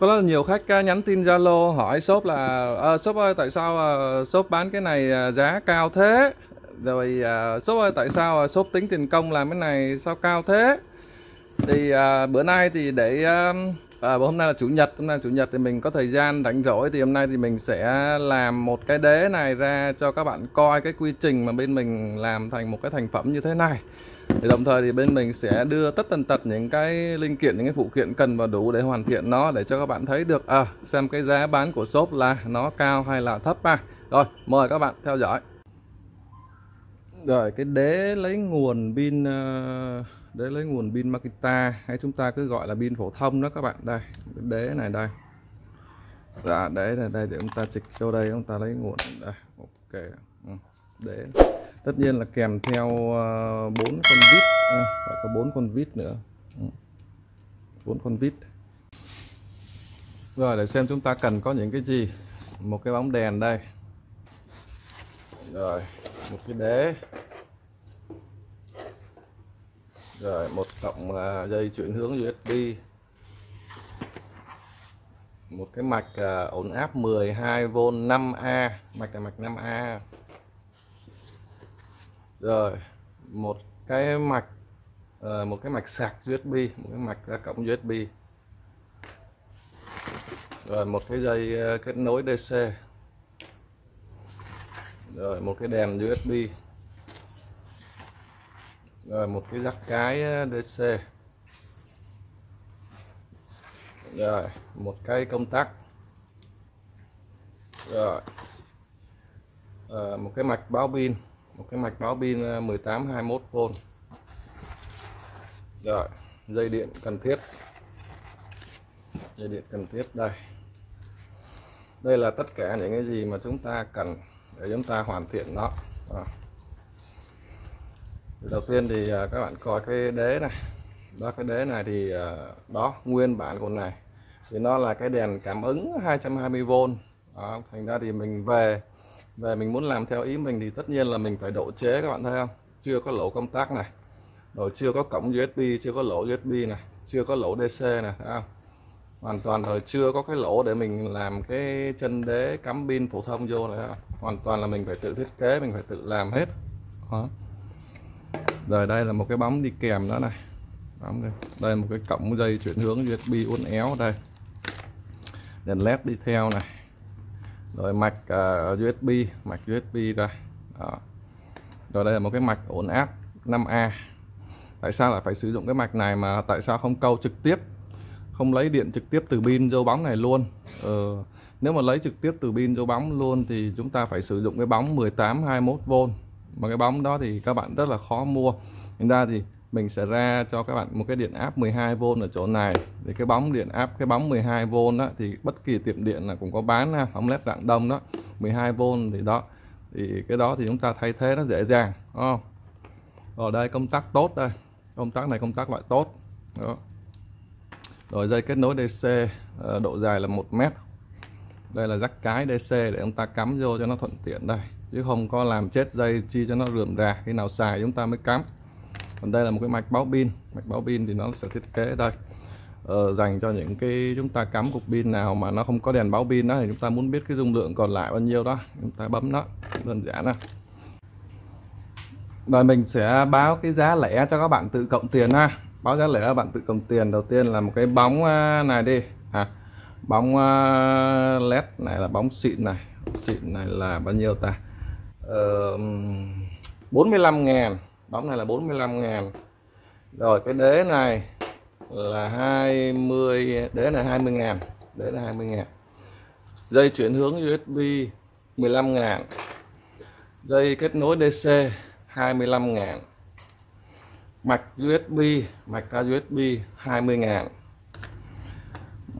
có rất là nhiều khách nhắn tin Zalo hỏi shop là à, shop ơi tại sao ờ, shop bán cái này ờ, giá cao thế rồi uh, shop ơi tại sao shop tính tiền công làm cái này sao cao thế thì uh, bữa nay thì để uh, À, hôm nay là chủ nhật, hôm nay là chủ nhật thì mình có thời gian rảnh rỗi thì hôm nay thì mình sẽ làm một cái đế này ra cho các bạn coi cái quy trình mà bên mình làm thành một cái thành phẩm như thế này. Thì đồng thời thì bên mình sẽ đưa tất tần tật những cái linh kiện, những cái phụ kiện cần và đủ để hoàn thiện nó để cho các bạn thấy được. À xem cái giá bán của shop là nó cao hay là thấp à. Rồi, mời các bạn theo dõi. Rồi cái đế lấy nguồn pin ờ, đế lấy nguồn pin Makita hay chúng ta cứ gọi là pin phổ thông đó các bạn. Đây đế này đây. Dạ đế này đây để chúng ta trịch vô đây chúng ta lấy nguồn. Đây ok. Ừ, đế tất nhiên là kèm theo ờ, bốn con vít à, phải có bốn con vít nữa. Ừ. Bốn con vít. Rồi để xem chúng ta cần có những cái gì. Một cái bóng đèn đây. Rồi một cái đế. Rồi một cọng ờ, dây chuyển hướng USB một cái mạch ổn áp 12V 5A mạch là mạch 5A rồi một cái mạch uh, một cái mạch sạc USB một cái mạch ra cổng USB rồi một cái dây ờ, kết nối DC rồi một cái đèn USB rồi một cái rắc cái ờ, DC rồi một cái công tắc. Rồi à, một cái mạch báo pin một cái mạch báo pin ờ, 18 21V rồi dây điện cần thiết. Dây điện cần thiết đây. Đây là tất cả những cái gì mà chúng ta cần để chúng ta hoàn thiện nó. À đầu tiên thì ờ, các bạn coi cái đế này. Đó cái đế này thì ờ, đó nguyên bản của này. Thì nó là cái đèn cảm ứng 220V đó, thành ra thì mình về về mình muốn làm theo ý mình thì tất nhiên là mình phải độ chế các bạn thấy không? Chưa có lỗ công tắc này. Rồi chưa có cổng USB chưa có lỗ USB này. Chưa có lỗ DC này, thấy không? Hoàn toàn là chưa có cái lỗ để mình làm cái chân đế, cắm pin phổ thông vô này hoàn toàn là mình phải tự thiết kế, mình phải tự làm hết. Đó. Rồi đây là một cái bấm đi kèm đó này. Bấm đây. đây là một cái cổng dây chuyển hướng USB uốn éo đây. Đèn led đi theo này rồi mạch à, uh, USB mạch USB ra. Đó. rồi đây là một cái mạch ổn áp 5A tại sao lại phải sử dụng cái mạch này mà tại sao không câu trực tiếp không lấy điện trực tiếp từ pin vô bóng này luôn? Ờ, nếu mà lấy trực tiếp từ pin vô bóng luôn thì chúng ta phải sử dụng cái bóng 18 21V mà cái bóng đó thì các bạn rất là khó mua. Thành ra thì mình sẽ ra cho các bạn một cái điện áp 12V ở chỗ này. Thì cái bóng điện áp, cái bóng 12V đó thì bất kỳ tiệm điện là cũng có bán ha ống led dạng đông đó 12V thì đó. Thì cái đó thì chúng ta thay thế nó dễ dàng, đúng không? Rồi đây, công tắc tốt đây. Công tắc này công tắc loại tốt. Đó. rồi dây kết nối DC ờ, độ dài là 1 mét. Đây là rắc cái DC để chúng ta cắm vô cho nó thuận tiện đây. Chứ không có làm chết dây chi cho nó rườm rà. Khi nào xài chúng ta mới cắm còn đây là một cái mạch báo pin. Mạch báo pin thì nó sẽ thiết kế đây. Ờ, dành cho những cái chúng ta cắm cục pin nào mà nó không có đèn báo pin đó thì chúng ta muốn biết cái dung lượng còn lại bao nhiêu đó chúng ta bấm nó đơn giản nè và mình sẽ báo cái giá lẻ cho các bạn tự cộng tiền ha. Báo giá lẻ các bạn tự cộng tiền. Đầu tiên là một cái bóng à, này đi. À bóng à, led này là bóng xịn này. Xịn này là bao nhiêu ta? Ờ, 45 ngàn bóng này là 45 ngàn. Rồi cái đế này là 20 đế là 20 ngàn đế là 20 ngàn. Dây chuyển hướng USB 15 ngàn. Dây kết nối DC 25 ngàn. Mạch USB mạch ra USB 20 ngàn.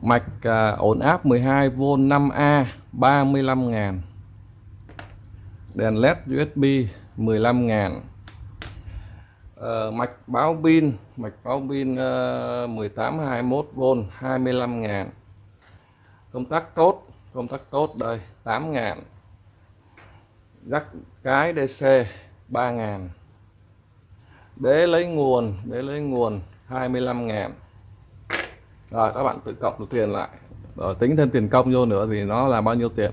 Mạch uh, ổn áp 12V 5A 35 ngàn. Đèn led USB 15 ngàn uh, mạch báo pin mạch báo pin uh, 18 21V 25 ngàn. Công tắc tốt công tắc tốt đây 8 ngàn. Rắc cái DC 3 ngàn. Đế lấy nguồn đế lấy nguồn 25 ngàn. Rồi các bạn tự cộng được tiền lại. Rồi tính thêm tiền công vô nữa thì nó là bao nhiêu tiền?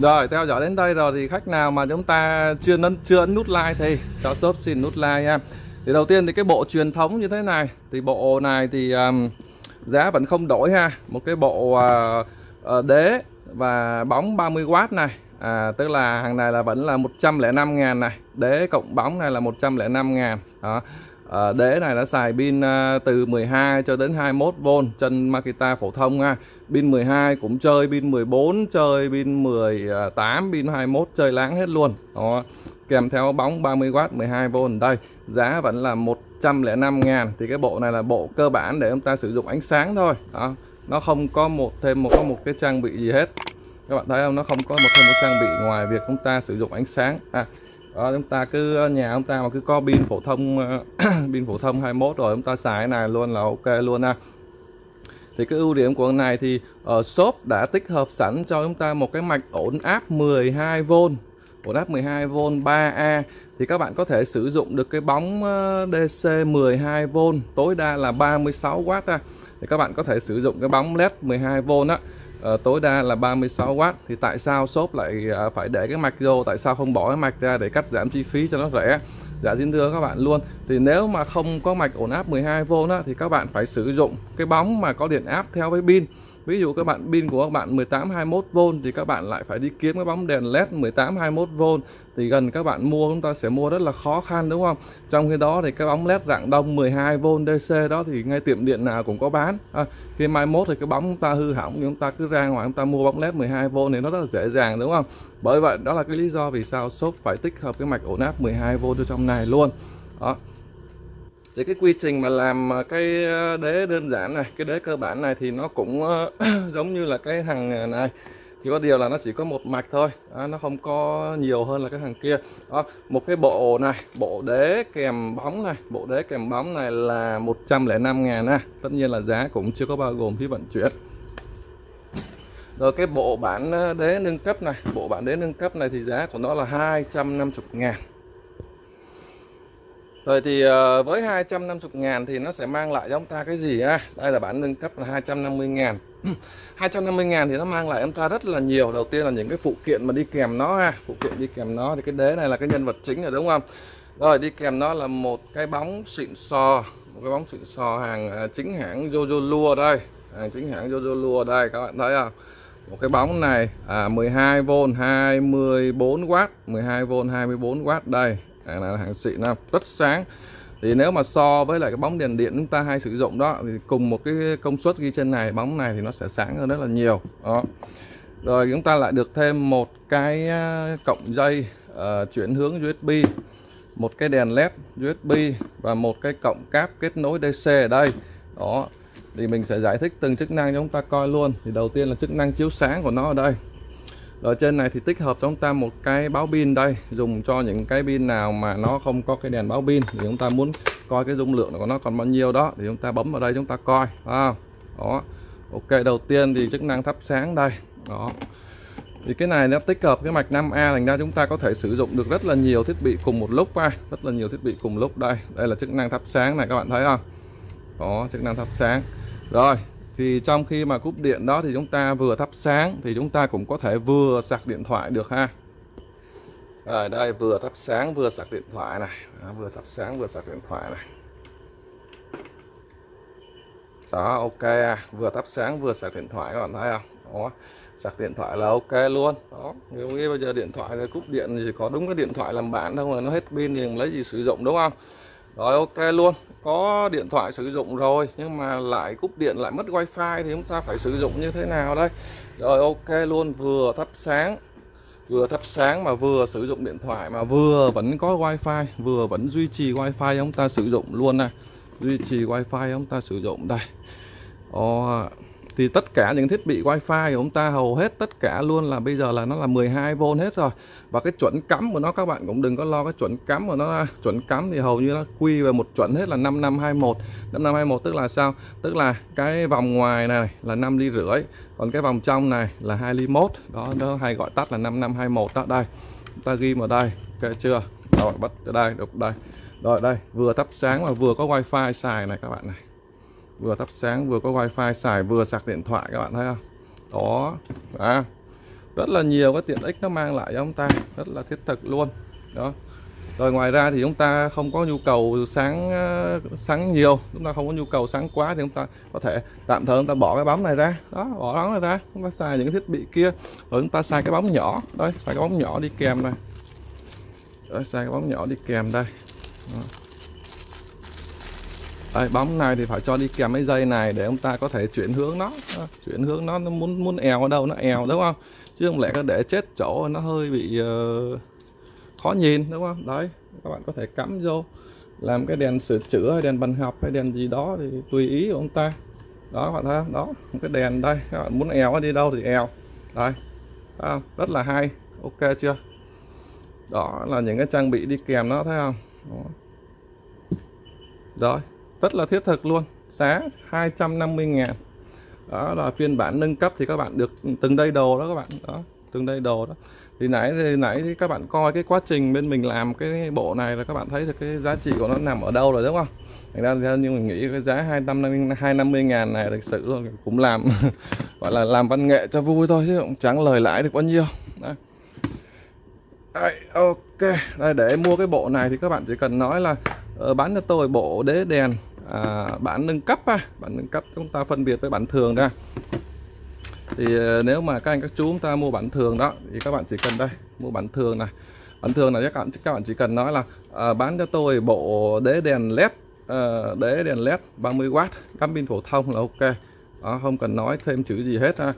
Rồi theo dõi đến đây rồi thì khách nào mà chúng ta chưa ấn chưa ấn nút like thì cho shop xin nút like nha. Thì đầu tiên thì cái bộ truyền thống như thế này thì bộ này thì um, giá vẫn không đổi ha. Một cái bộ uh, đế và bóng 30W này. À, tức là hàng này là vẫn là 105 ngàn này Đế cộng bóng này là 105 ngàn Đó à, đế này đã xài pin à, từ 12 cho đến 21V chân Makita phổ thông ha pin 12 cũng chơi pin 14 chơi pin 18 pin 21 chơi láng hết luôn. Đó kèm theo bóng 30W 12V đây giá vẫn là 105 ngàn. Thì cái bộ này là bộ cơ bản để chúng ta sử dụng ánh sáng thôi. Đó nó không có một thêm một có một cái trang bị gì hết. Các bạn thấy không? Nó không có một thêm một trang bị ngoài việc chúng ta sử dụng ánh sáng. À, đó, chúng ta cứ nhà chúng ta mà cứ có pin phổ thông ờ, pin phổ thông 21 rồi chúng ta xài cái này luôn là ok luôn nha thì cái ưu điểm của con này thì ở uh, shop đã tích hợp sẵn cho chúng ta một cái mạch ổn áp 12V ổn áp 12V 3A thì các bạn có thể sử dụng được cái bóng ờ, DC 12V tối đa là 36W ra thì các bạn có thể sử dụng cái bóng LED 12V á uh, tối đa là 36W thì tại sao shop lại uh, phải để cái mạch vô tại sao không bỏ cái mạch ra để cắt giảm chi phí cho nó rẻ? Dạ xin thưa các bạn luôn. Thì nếu mà không có mạch ổn áp 12V đó, thì các bạn phải sử dụng cái bóng mà có điện áp theo với pin ví dụ các bạn pin của các bạn 18 21V thì các bạn lại phải đi kiếm cái bóng đèn led 18 21V thì gần các bạn mua chúng ta sẽ mua rất là khó khăn đúng không? Trong khi đó thì cái bóng led dạng đông 12V DC đó thì ngay tiệm điện nào cũng có bán. À, khi mai mốt thì cái bóng chúng ta hư hỏng thì chúng ta cứ ra ngoài chúng ta mua bóng led 12V thì nó rất là dễ dàng đúng không? Bởi vậy đó là cái lý do vì sao shop phải tích hợp cái mạch ổn áp 12V cho trong này luôn. Đó thì cái quy trình mà làm ờ, cái ờ, đế đơn giản này cái đế cơ bản này thì nó cũng ờ, giống như là cái thằng này. Chỉ có điều là nó chỉ có một mạch thôi. À, nó không có nhiều hơn là cái thằng kia. À, một cái bộ này bộ đế kèm bóng này bộ đế kèm bóng này là 105 ngàn à. tất nhiên là giá cũng chưa có bao gồm phí vận chuyển. Rồi cái bộ bản đế nâng cấp này bộ bản đế nâng cấp này thì giá của nó là 250 ngàn rồi thì ờ, với 250 ngàn thì nó sẽ mang lại cho ông ta cái gì á? Đây là bản nâng cấp là 250 ngàn. 250 ngàn thì nó mang lại ông ta rất là nhiều. Đầu tiên là những cái phụ kiện mà đi kèm nó ha. Phụ kiện đi kèm nó. Thì cái đế này là cái nhân vật chính rồi đúng không? Rồi đi kèm nó là một cái bóng xịn sò. Một cái bóng xịn sò hàng ờ, chính hãng Jojo Lua đây. Hàng chính hãng Jojo Lua đây các bạn thấy không? Một cái bóng này à, 12V 24W 12V 24W đây hàng này là hàng xịn nào rất sáng. Thì nếu mà so với lại cái bóng đèn điện chúng ta hay sử dụng đó thì cùng một cái công suất ghi trên này bóng này thì nó sẽ sáng hơn rất là nhiều. Đó. Rồi chúng ta lại được thêm một cái à, cộng dây uh, chuyển hướng USB một cái đèn led USB và một cái cộng cáp kết nối DC ở đây. Đó. Thì mình sẽ giải thích từng chức năng cho chúng ta coi luôn. Thì đầu tiên là chức năng chiếu sáng của nó ở đây ở trên này thì tích hợp cho chúng ta một cái báo pin đây dùng cho những cái pin nào mà nó không có cái đèn báo pin thì chúng ta muốn coi cái dung lượng của nó còn bao nhiêu đó thì chúng ta bấm vào đây chúng ta coi à, đó. Ok đầu tiên thì chức năng thắp sáng đây. Đó. Thì cái này nó tích hợp cái mạch 5A thành ra chúng ta có thể sử dụng được rất là nhiều thiết bị cùng một lúc ai rất là nhiều thiết bị cùng lúc đây. Đây là chức năng thắp sáng này các bạn thấy không? Đó chức năng thắp sáng. Rồi thì trong khi mà cúp điện đó thì chúng ta vừa thắp sáng thì chúng ta cũng có thể vừa sạc điện thoại được ha. Ở đây vừa thắp sáng vừa sạc điện thoại này. Đó, vừa thắp sáng vừa sạc điện thoại này. Đó ok vừa thắp sáng vừa sạc điện thoại các bạn thấy không? Đó sạc điện thoại là ok luôn. Đó nếu như bây giờ điện thoại là cúp điện thì chỉ có đúng cái điện thoại làm bạn thôi mà nó hết pin thì lấy gì sử dụng đúng không? Rồi ok luôn. Có điện thoại sử dụng rồi nhưng mà lại cúp điện lại mất wifi thì chúng ta phải sử dụng như thế nào đây? Rồi ok luôn. Vừa thắp sáng vừa thắp sáng mà vừa sử dụng điện thoại mà vừa vẫn có wifi vừa vẫn duy trì wifi chúng ta sử dụng luôn này duy trì wifi chúng ta sử dụng đây. Ồ, thì tất cả những thiết bị wifi của chúng ta hầu hết, tất cả luôn là bây giờ là nó là 12V hết rồi. Và cái chuẩn cắm của nó, các bạn cũng đừng có lo, cái chuẩn cắm của nó, chuẩn cắm thì hầu như nó quy về một chuẩn hết là 5521 5521 tức là sao? Tức là cái vòng ngoài này là 5 ly rưỡi, còn cái vòng trong này là 2 ly mốt. Đó nó hay gọi tắt là 5521 đó. Đây, chúng ta ghi vào đây, kệ chưa? Rồi, bắt đây được đây. Rồi đây, vừa thắp sáng và vừa có wifi xài này các bạn này vừa thắp sáng vừa có wifi xài vừa sạc điện thoại các bạn thấy không? Đó à, rất là nhiều cái tiện ích nó mang lại cho chúng ta rất là thiết thực luôn. Đó. Rồi ngoài ra thì chúng ta không có nhu cầu sáng ờ, sáng nhiều. Chúng ta không có nhu cầu sáng quá thì chúng ta có thể tạm thời chúng ta bỏ cái bóng này ra. Đó bỏ bóng này ra. Chúng ta xài những thiết bị kia. Rồi chúng ta xài cái bóng nhỏ. Đây xài cái bóng nhỏ đi kèm này. Đó, xài cái bóng nhỏ đi kèm đây. Đó. Đây, bóng này thì phải cho đi kèm mấy dây này để ông ta có thể chuyển hướng nó. Chuyển hướng nó nó muốn muốn èo ở đâu nó èo đúng không? Chứ không lẽ có để chết chỗ nó hơi bị uh, khó nhìn đúng không? Đấy các bạn có thể cắm vô. Làm cái đèn sửa chữa hay đèn bàn học hay đèn gì đó thì tùy ý của ông ta. Đó các bạn thấy không? đó một cái đèn đây. Các bạn muốn èo đi đâu thì èo đây à, rất là hay. Ok chưa? Đó là những cái trang bị đi kèm nó thấy không? Đó. rồi rất là thiết thực luôn. Giá 250 ngàn. Đó là phiên bản nâng cấp thì các bạn được từng đây đồ đó các bạn. Đó từng đây đồ đó. Thì nãy thì nãy thì các bạn coi cái quá trình bên mình làm cái bộ này là các bạn thấy được cái giá trị của nó nằm ở đâu rồi đúng không? Thành ra theo như mình nghĩ cái giá 250 250 ngàn này thực sự luôn cũng làm gọi là làm văn nghệ cho vui thôi chứ cũng chẳng lời lãi được bao nhiêu. Đấy. Đây, ok. Đây để mua cái bộ này thì các bạn chỉ cần nói là uh, bán cho tôi bộ đế đèn à, bản nâng cấp á bản nâng cấp chúng ta phân biệt với bản thường ra thì à, nếu mà các anh các chú chúng ta mua bản thường đó thì các bạn chỉ cần đây mua bản thường này. Bản thường là các bạn các bạn chỉ cần nói là à, bán cho tôi bộ đế đèn led à, đế đèn led 30W cắm pin phổ thông là ok. Đó, không cần nói thêm chữ gì hết ha.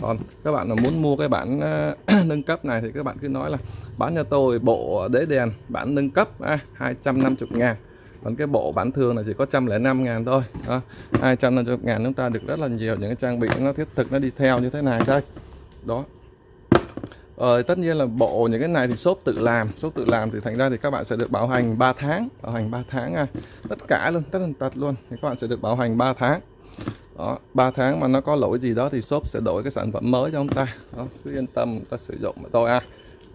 Còn các bạn mà muốn mua cái bản uh, nâng cấp này thì các bạn cứ nói là bán cho tôi bộ đế đèn bản nâng cấp à, 250 ngàn còn cái bộ bản thường là chỉ có 105 ngàn thôi. Đó. 250 ngàn chúng ta được rất là nhiều những cái trang bị nó thiết thực nó đi theo như thế này đây. Đó. Ờ, tất nhiên là bộ những cái này thì shop tự làm shop tự làm thì thành ra thì các bạn sẽ được bảo hành 3 tháng bảo hành 3 tháng à. tất cả luôn tất tần tật luôn thì các bạn sẽ được bảo hành 3 tháng. Đó 3 tháng mà nó có lỗi gì đó thì shop sẽ đổi cái sản phẩm mới cho chúng ta. Đó, cứ yên tâm ta sử dụng mà thôi à.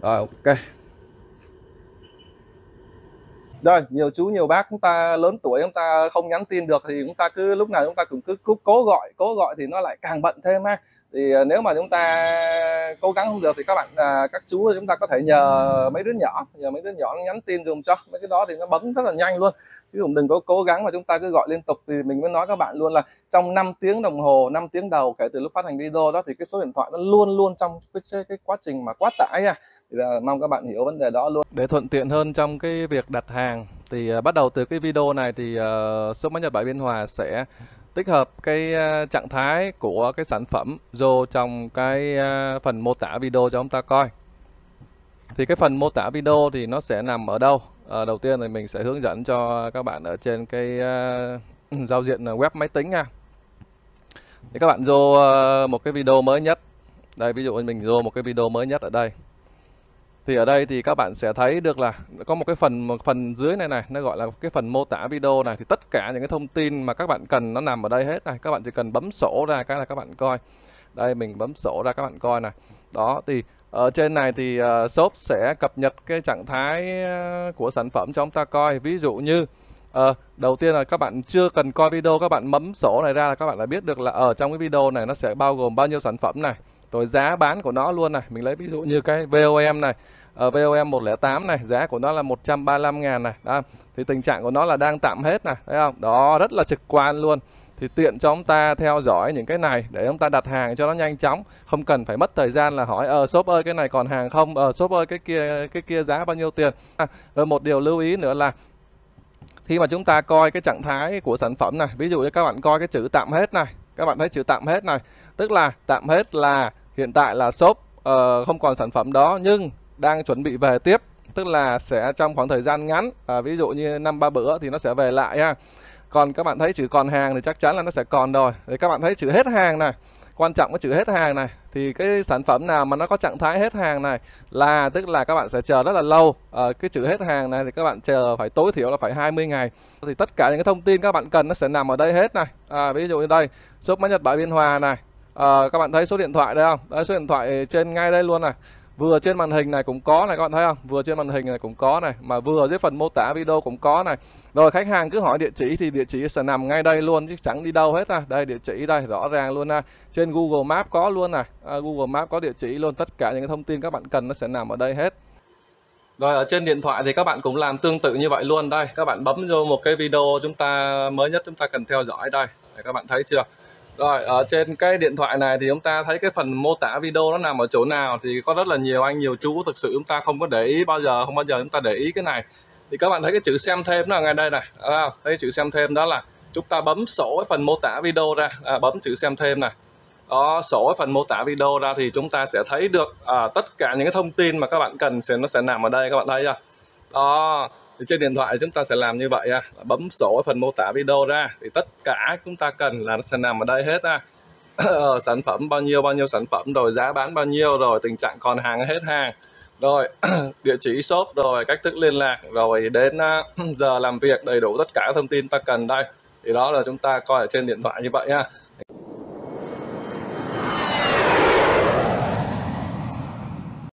Rồi ok rồi nhiều chú nhiều bác chúng ta lớn tuổi chúng ta không nhắn tin được thì chúng ta cứ lúc nào chúng ta cũng cứ, cứ cố gọi cố gọi thì nó lại càng bận thêm ha. Thì à, nếu mà chúng ta cố gắng không được thì các bạn à, các chú chúng ta có thể nhờ mấy đứa nhỏ nhờ mấy đứa nhỏ nhắn tin dùm cho. Mấy cái đó thì nó bấm rất là nhanh luôn. Chứ cũng đừng có cố gắng mà chúng ta cứ gọi liên tục thì mình mới nói các bạn luôn là trong 5 tiếng đồng hồ 5 tiếng đầu kể từ lúc phát hành video đó thì cái số điện thoại nó luôn luôn trong cái, cái quá trình mà quá tải à thì là mong các bạn hiểu vấn đề đó luôn. Để thuận tiện hơn trong cái việc đặt hàng thì uh, bắt đầu từ cái video này thì à, uh, shop máy Nhật Bản Biên Hòa sẽ tích hợp cái uh, trạng thái của cái sản phẩm vô trong cái uh, phần mô tả video cho chúng ta coi. Thì cái phần mô tả video thì nó sẽ nằm ở đâu? À, đầu tiên thì mình sẽ hướng dẫn cho các bạn ở trên cái uh, giao diện web máy tính nha. Thì các bạn vô uh, một cái video mới nhất. Đây ví dụ mình vô một cái video mới nhất ở đây thì ở đây thì các bạn sẽ thấy được là có một cái phần một phần dưới này này nó gọi là cái phần mô tả video này. Thì tất cả những cái thông tin mà các bạn cần nó nằm ở đây hết này. Các bạn chỉ cần bấm sổ ra cái là các bạn coi. Đây mình bấm sổ ra các bạn coi này. Đó thì ở trên này thì uh, shop sẽ cập nhật cái trạng thái ờ, của sản phẩm cho chúng ta coi. Ví dụ như uh, đầu tiên là các bạn chưa cần coi video các bạn bấm sổ này ra là các bạn đã biết được là ở trong cái video này nó sẽ bao gồm bao nhiêu sản phẩm này rồi giá bán của nó luôn này. Mình lấy ví dụ như cái VOM này. Ở VOM 108 này giá của nó là 135 ngàn này. Đó. thì tình trạng của nó là đang tạm hết này thấy không? Đó rất là trực quan luôn. Thì tiện cho chúng ta theo dõi những cái này để chúng ta đặt hàng cho nó nhanh chóng. Không cần phải mất thời gian là hỏi ờ shop ơi cái này còn hàng không? Ờ shop ơi cái kia cái kia giá bao nhiêu tiền? À, rồi một điều lưu ý nữa là khi mà chúng ta coi cái trạng thái của sản phẩm này ví dụ như các bạn coi cái chữ tạm hết này các bạn thấy chữ tạm hết này tức là tạm hết là hiện tại là shop uh, không còn sản phẩm đó nhưng đang chuẩn bị về tiếp tức là sẽ trong khoảng thời gian ngắn à, ví dụ như năm ba bữa thì nó sẽ về lại ha. Còn các bạn thấy chữ còn hàng thì chắc chắn là nó sẽ còn rồi. Thì các bạn thấy chữ hết hàng này quan trọng cái chữ hết hàng này. Thì cái sản phẩm nào mà nó có trạng thái hết hàng này là tức là các bạn sẽ chờ rất là lâu. À, cái chữ hết hàng này thì các bạn chờ phải tối thiểu là phải 20 ngày. Thì tất cả những cái thông tin các bạn cần nó sẽ nằm ở đây hết này. À, ví dụ như đây shop máy nhật bãi biên hòa này à, các bạn thấy số điện thoại đây không? Đấy số điện thoại trên ngay đây luôn này. Vừa trên màn hình này cũng có này các bạn thấy không? Vừa trên màn hình này cũng có này mà vừa dưới phần mô tả video cũng có này. Rồi khách hàng cứ hỏi địa chỉ thì địa chỉ sẽ nằm ngay đây luôn chứ chẳng đi đâu hết à. Đây địa chỉ đây rõ ràng luôn à. Trên Google Maps có luôn này. À, Google Maps có địa chỉ luôn tất cả những cái thông tin các bạn cần nó sẽ nằm ở đây hết. Rồi ở trên điện thoại thì các bạn cũng làm tương tự như vậy luôn. Đây các bạn bấm vô một cái video chúng ta mới nhất chúng ta cần theo dõi đây. Để các bạn thấy chưa? Rồi ở trên cái điện thoại này thì chúng ta thấy cái phần mô tả video nó nằm ở chỗ nào thì có rất là nhiều anh nhiều chú. Thực sự chúng ta không có để ý bao giờ không bao giờ chúng ta để ý cái này. Thì các bạn thấy cái chữ xem thêm nó ở ngay đây này à, thấy chữ xem thêm đó là chúng ta bấm sổ cái phần mô tả video ra. À, bấm chữ xem thêm này. Đó sổ cái phần mô tả video ra thì chúng ta sẽ thấy được à, tất cả những cái thông tin mà các bạn cần sẽ nó sẽ nằm ở đây các bạn thấy chưa? Đó thì trên điện thoại chúng ta sẽ làm như vậy à. bấm sổ phần mô tả video ra thì tất cả chúng ta cần là nó sẽ nằm ở đây hết à. sản phẩm bao nhiêu bao nhiêu sản phẩm rồi, giá bán bao nhiêu rồi, tình trạng còn hàng hết hàng rồi, địa chỉ shop rồi, cách thức liên lạc rồi, đến ờ, giờ làm việc đầy đủ tất cả thông tin ta cần đây thì đó là chúng ta coi ở trên điện thoại như vậy ha